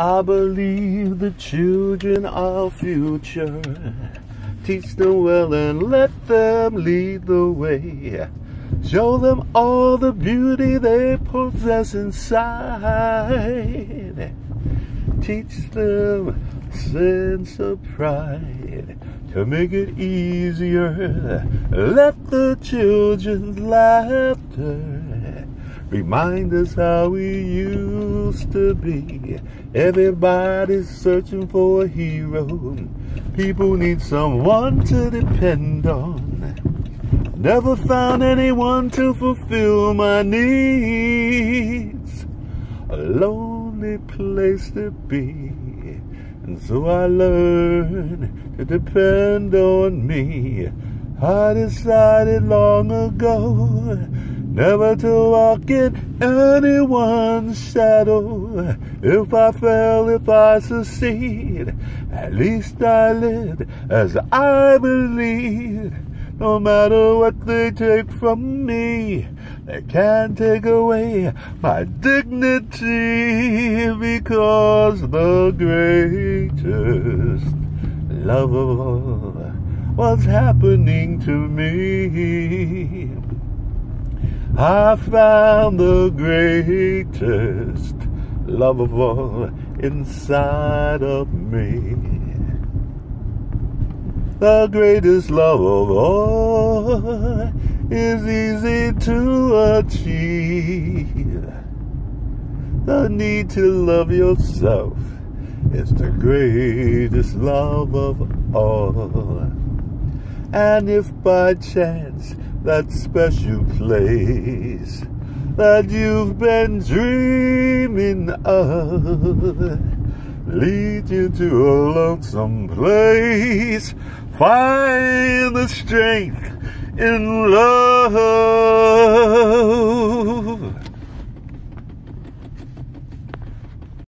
I believe the children are future. Teach them well and let them lead the way. Show them all the beauty they possess inside. Teach them sense of pride to make it easier. Let the children's laughter remind us how we used to be. Everybody's searching for a hero. People need someone to depend on. Never found anyone to fulfill my needs. A lonely place to be. And so I learned to depend on me. I decided long ago never to walk in anyone's shadow. If I fail, if I succeed, at least I live as I believe. No matter what they take from me, they can't take away my dignity because the greatest love of all was happening to me. I found the greatest love of all inside of me. The greatest love of all is easy to achieve. The need to love yourself is the greatest love of all. And if by chance that special place that you've been dreaming of leads you to a lonesome place, find the strength in love.